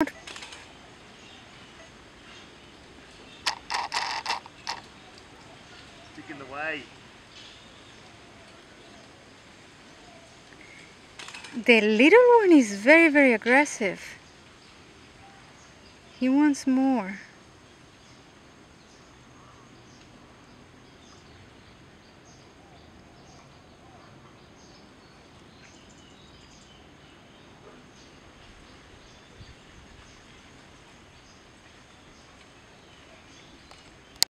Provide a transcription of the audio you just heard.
Stick in the way. The little one is very, very aggressive. He wants more.